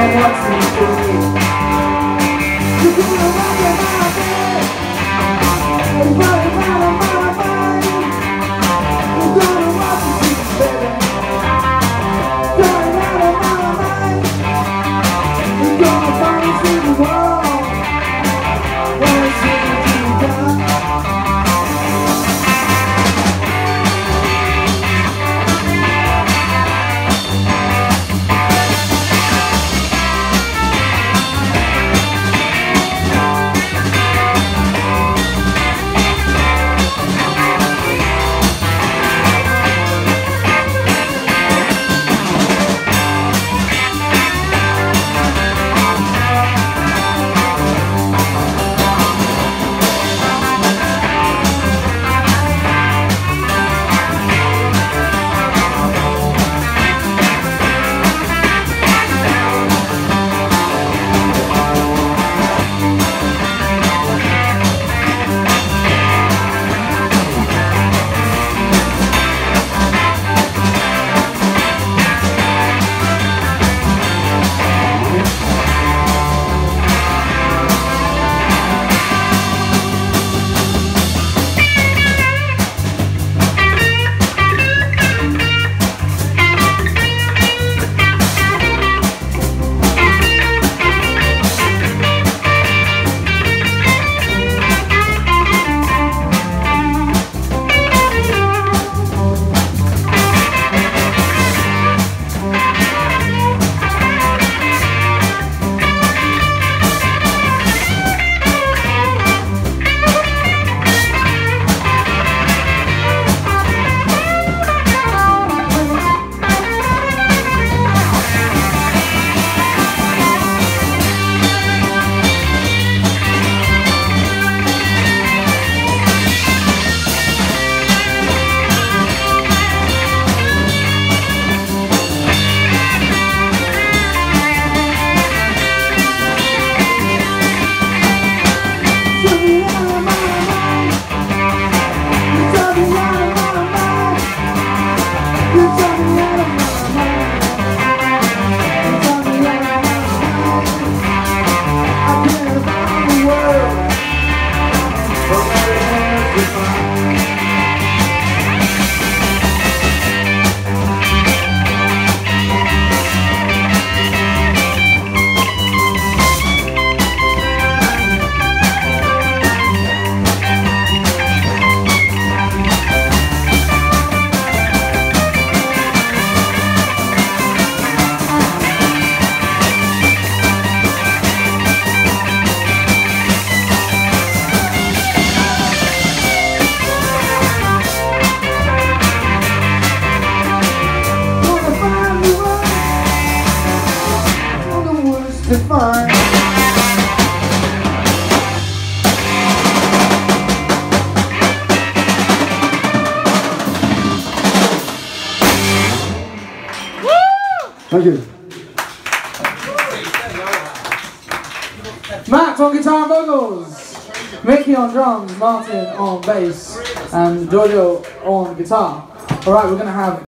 and what's he doing? You're gonna rock your body. Thank you. Max on guitar and vocals. Mickey on drums, Martin on bass, and Giorgio on guitar. Alright, we're going to have